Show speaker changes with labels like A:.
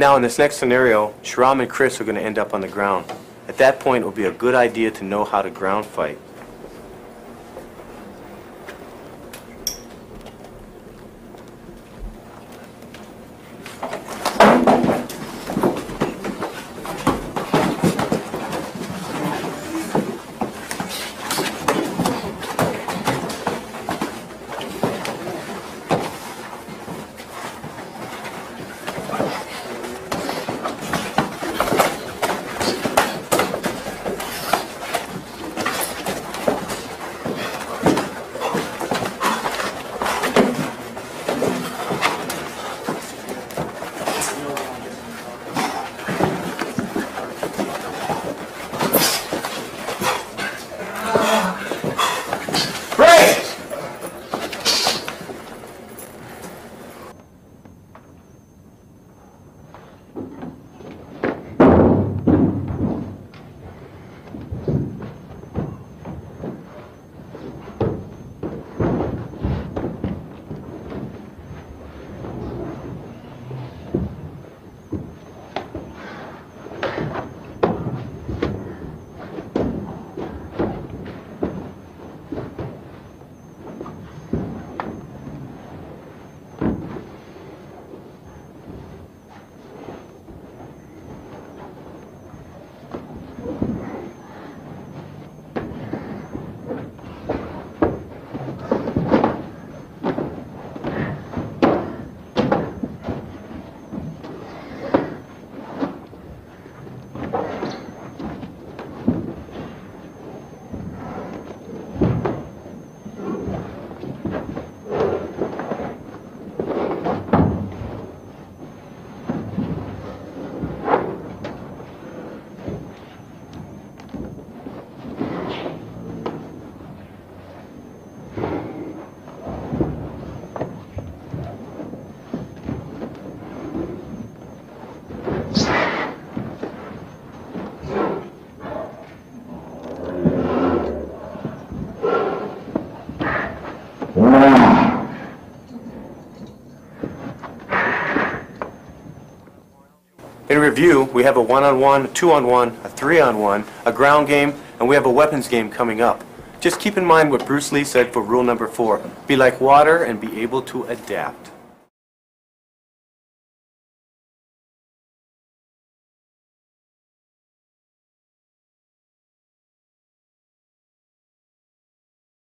A: Now, in this next scenario, Shram and Chris are going to end up on the ground. At that point, it will be a good idea to know how to ground fight. Review, we have a one-on-one, a two-on-one, a three-on-one, a ground game, and we have a weapons game coming up. Just keep in mind what Bruce Lee said for rule number four. Be like water and be able to adapt.